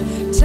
t-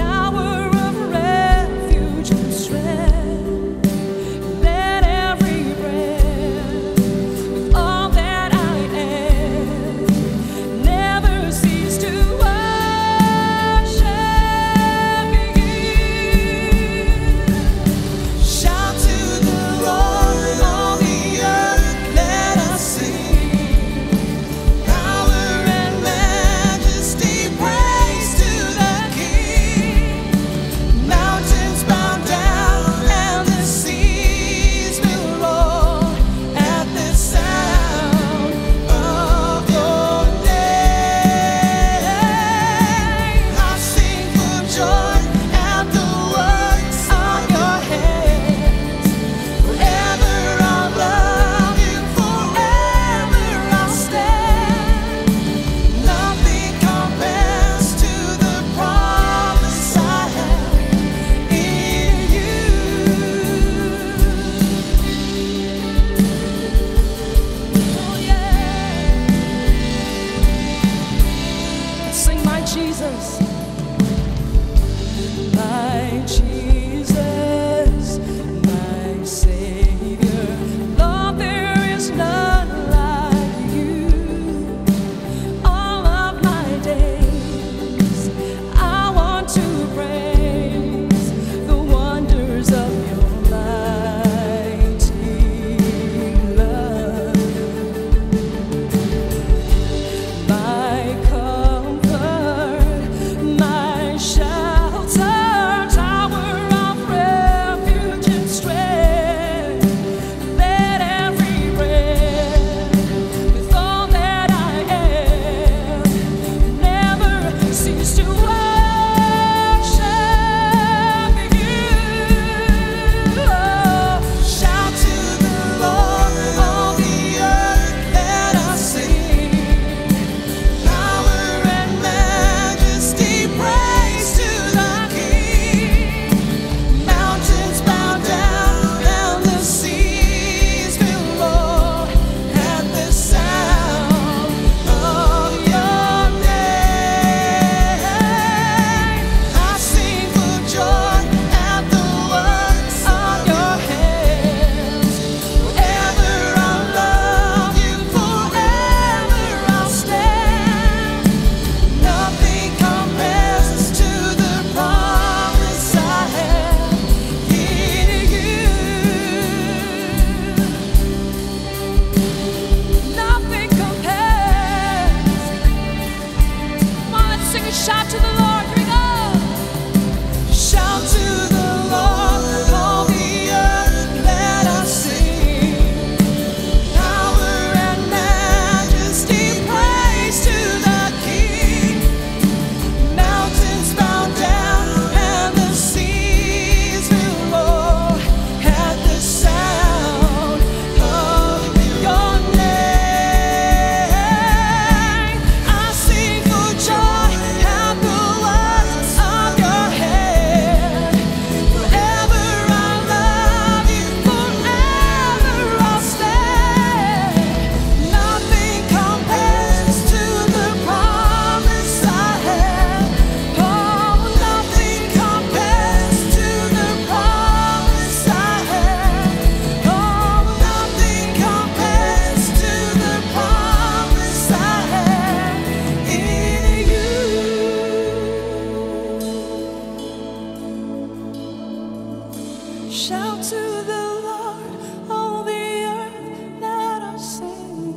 Shout to the Lord, all the earth, that us sing.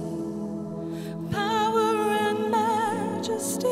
Power and majesty.